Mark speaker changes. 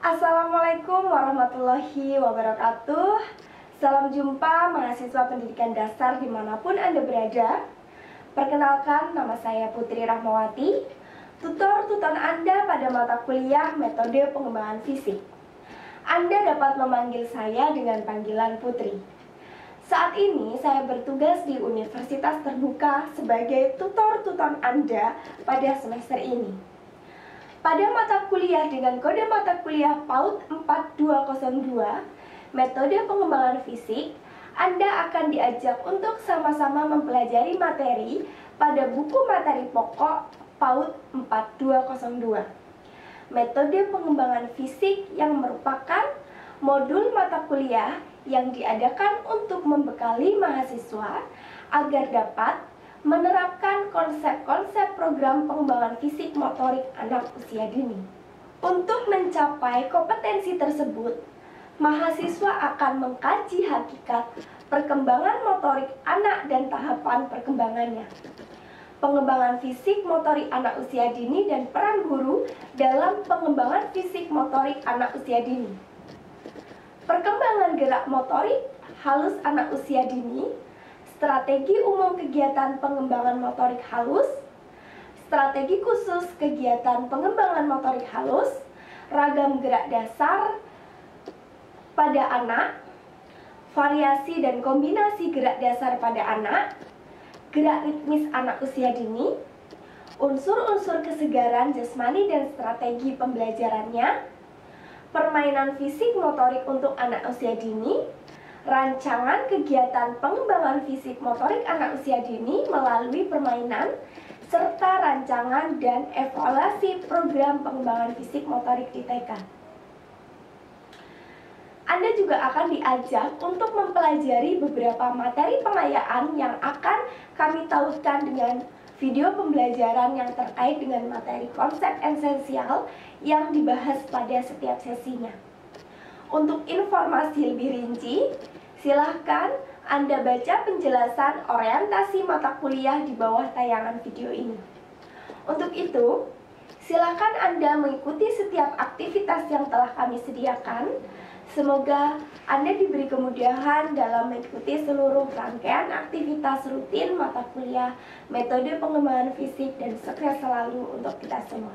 Speaker 1: Assalamualaikum warahmatullahi wabarakatuh. Salam jumpa mahasiswa pendidikan dasar di mana pun Anda berada. Perkenalkan nama saya Putri Rahmawati Tutor tutor Anda pada mata kuliah metode pengembangan fisik. Anda dapat memanggil saya dengan panggilan Putri. Saat ini saya bertugas di Universitas Terbuka sebagai tutor-tutor Anda pada semester ini. Pada mata kuliah dengan kode mata kuliah PAUD 4202, metode pengembangan fisik, Anda akan diajak untuk sama-sama mempelajari materi pada buku materi pokok PAUD 4202. Metode pengembangan fisik yang merupakan modul mata kuliah yang diadakan untuk membekali mahasiswa agar dapat menerapkan konsep-konsep program pengembangan fisik motorik anak usia dini. Untuk mencapai kompetensi tersebut, mahasiswa akan mengkaji hakikat perkembangan motorik anak dan tahapan perkembangannya. Pengembangan fisik motorik anak usia dini dan peran guru dalam pengembangan fisik motorik anak usia dini. Perkembangan gerak motorik halus anak usia dini strategi umum kegiatan pengembangan motorik halus, strategi khusus kegiatan pengembangan motorik halus, ragam gerak dasar pada anak, variasi dan kombinasi gerak dasar pada anak, gerak ritmis anak usia dini, unsur-unsur kesegaran jasmani dan strategi pembelajarannya, permainan fisik motorik untuk anak usia dini, rancangan kegiatan pengembangan fisik motorik anak usia dini melalui permainan serta rancangan dan evaluasi program pengembangan fisik motorik di TK. Anda juga akan diajak untuk mempelajari beberapa materi pengayaan yang akan kami tautkan dengan video pembelajaran yang terkait dengan materi konsep esensial yang dibahas pada setiap sesinya. Untuk informasi lebih rinci, silahkan Anda baca penjelasan orientasi mata kuliah di bawah tayangan video ini. Untuk itu, silahkan Anda mengikuti setiap aktivitas yang telah kami sediakan. Semoga Anda diberi kemudahan dalam mengikuti seluruh rangkaian aktivitas rutin mata kuliah, metode pengembangan fisik, dan sukses selalu untuk kita semua.